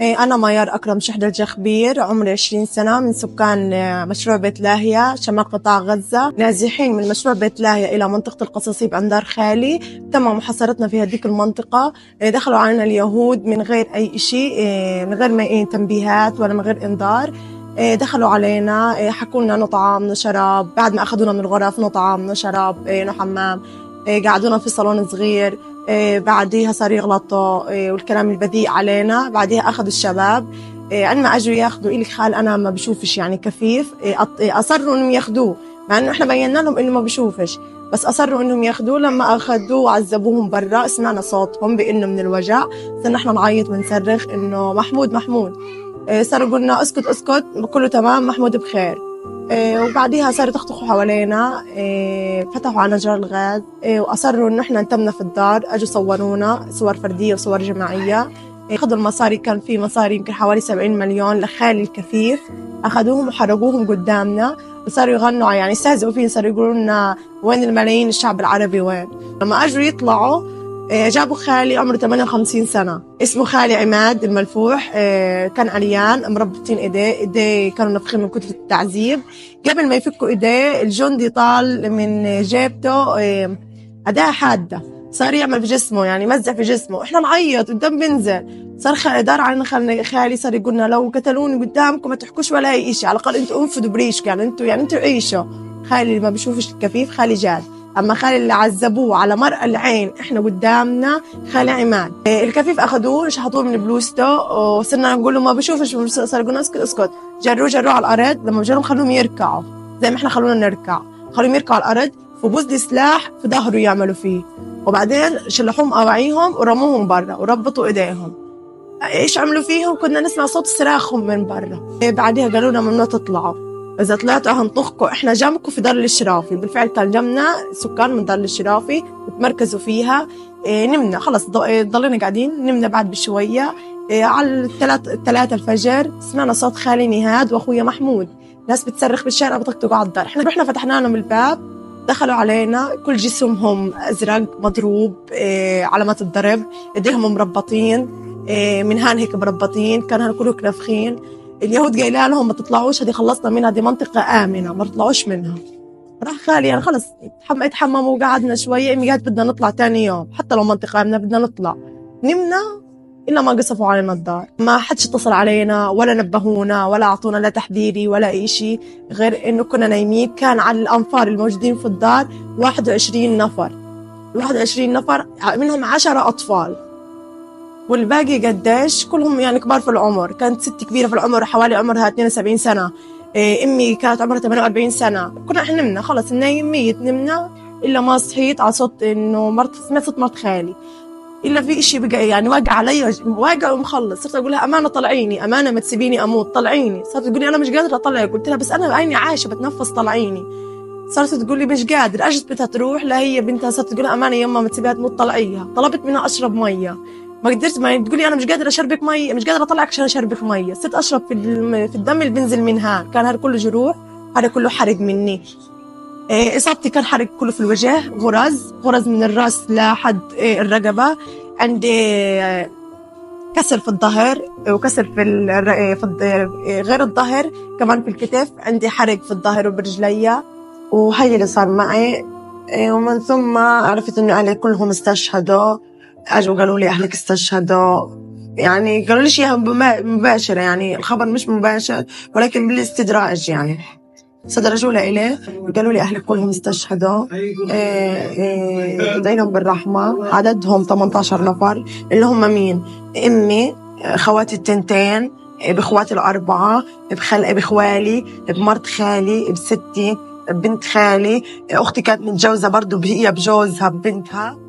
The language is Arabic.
إيه، أنا ميار أكرم شحدة الجخبير عمري 20 سنة من سكان آه، مشروع بيت لاهية شمال قطاع غزة. نازحين من مشروع بيت لاهية إلى منطقة القصاصيب أندار خالي. تم محاصرتنا في هذيك المنطقة. إيه، دخلوا علينا اليهود من غير أي شيء إيه، من غير ما تنبيهات ولا من غير إنذار. دخلوا علينا حكوا لنا نطعم نشرب بعد ما أخذونا من الغرف نطعم نشرب نحمام قعدونا في صالون صغير. بعديها صار يغلطوا إيه، والكلام البذيء علينا. بعديها أخذوا الشباب. إيه، عندما أجوا ياخذوا إلي خال أنا ما بشوفش يعني كفيف. أصروا إنهم ياخذوه. مع إنه إحنا بينا لهم إنه ما بشوفش. بس أصروا إنهم ياخذوه. لما أخذوه وعذبوهم برا سمعنا صوتهم بإنه من الوجع. صرنا إحنا نعيط ونصرخ إنه محمود محمود. صاروا قلنا اسكت اسكت. كله تمام محمود بخير. إيه، وبعديها صاروا يطخطخوا حوالينا إيه، فتحوا على جرار الغاز إيه، وأصروا إنه إحنا نتمنا في الدار أجوا صورونا صور فردية وصور جماعية. اخذوا المصاري كان في مصاري يمكن حوالي 70 مليون لخالي الكفيف أخذوهم وحرقوهم قدامنا وصاروا يغنوا يعني يستهزئوا فينا صاروا يقولوا لنا وين الملايين الشعب العربي وين. لما أجوا يطلعوا إيه، جابوا خالي عمره 58 سنة. اسمه خالي عماد الملفوح إيه، كان عريان مربطين إيديه إيديه كانوا نفخين من كتر التعذيب. قبل ما يفكوا إيديه الجندي طال من جيبته إيه، أداة حادة. صار يعمل في جسمه يعني مزع في جسمه. إحنا نعيط والدم بينزل. صار دار علينا خالي صار يقولنا لو قتلوني قدامكم ما تحكوش ولا أي شيء على الأقل أنتوا انفذوا بريشك يعني أنتوا يعني أنتوا عيشوا. خالي ما بيشوفش الكفيف خالي جاد. أما خالي اللي عذبوه على مرأى العين إحنا قدامنا خالي عماد. إيه، الكفيف أخذوه شحطوه من بلوزته وصرنا نقول له ما بشوفش صار يقولون اسكت اسكت جروه جروه على الأرض لما جروا خلوهم يركعوا. زي ما إحنا خلونا نركع. خلوهم يركعوا على الأرض فبوز سلاح في ظهره يعملوا فيه. وبعدين شلحوهم أواعيهم ورموهم برا وربطوا إيديهم. إيش عملوا فيهم؟ كنا نسمع صوت صراخهم من برا. إيه، بعدها قالوا لنا ممنوع تطلعوا. إذا طلعتوا هنطخكم إحنا جنبكم في دار الشرافي بالفعل كان جنبنا سكان من دار الشرافي وتمركزوا فيها. إيه نمنا. خلص إيه، ضلينا قاعدين. نمنا بعد بشوية. إيه على الثلاث الثلاثة الفجر سمعنا صوت خالي نهاد وأخويا محمود. ناس بتصرخ بالشارع بطقطقوا على الدار. إحنا رحنا فتحنا لهم الباب. دخلوا علينا. كل جسمهم أزرق مضروب. إيه علامات الضرب إيديهم مربطين. إيه من هان هيك مربطين. كان كله نفخين اليهود قايلة لهم ما تطلعوش هذه خلصنا منها دي منطقة آمنة ما تطلعوش منها. راح خالي يعني خلص اتحمموا وقعدنا شوية امي قالت بدنا نطلع تاني يوم. حتى لو منطقة آمنة بدنا نطلع. نمنا إلا ما قصفوا علينا الدار. ما حدش اتصل علينا ولا نبهونا ولا أعطونا لا تحذيري ولا أي شيء غير إنه كنا نايمين. كان على الأنفار الموجودين في الدار 21 نفر. 21 نفر منهم 10 أطفال. والباقي قديش كلهم يعني كبار في العمر. كانت ست كبيرة في العمر حوالي عمرها 72 سنة. إيه، أمي كانت عمرها 48 سنة. كنا إحنا نمنا خلص النايم ميت نمنا إلا ما صحيت على صوت إنه مرت سمعت صوت مرت خالي. إلا في إشي بقى يعني واقع علي واقع ومخلص. صرت أقول لها أمانة طلعيني أمانة ما تسيبيني أموت طلعيني. صارت تقول لي أنا مش قادرة أطلعك قلت لها بس أنا عيني عايشة بتنفس طلعيني. صارت تقول لي مش قادر أجت بدها تروح لا هي بنتها صارت تقول أمانة يما ما تسيبيها تموت طلعيها. طلبت منها أشرب مية. ما قدرت ما تقولي أنا مش قادرة أشربك مي مش قادرة أطلعك عشان أشربك ميه صرت أشرب في في الدم اللي بينزل منها كان هذا كله جروح هذا كله حرق مني. إيه إصابتي كان حرق كله في الوجه غرز غرز من الرأس لحد إيه الرقبة. عندي إيه كسر في الظهر وكسر في, في غير الظهر كمان في الكتف. عندي حرق في الظهر وبرجلي. وهي اللي صار معي. ومن ثم عرفت إنه أهلي كلهم استشهدوا. أجوا قالوا لي أهلك استشهدوا. يعني قالوا لي اياها مباشرة يعني الخبر مش مباشر ولكن بالاستدراج يعني. استدرجوا لي إليه قالوا لي أهلك كلهم استشهدوا. إيه لهم بالرحمة عددهم 18 نفر اللي هم مين؟ أمي خواتي التنتين بإخواتي الأربعة بخل... بإخوالي بمرت خالي بستي بنت خالي. أختي كانت متجوزة برضه هي بجوزها ببنتها.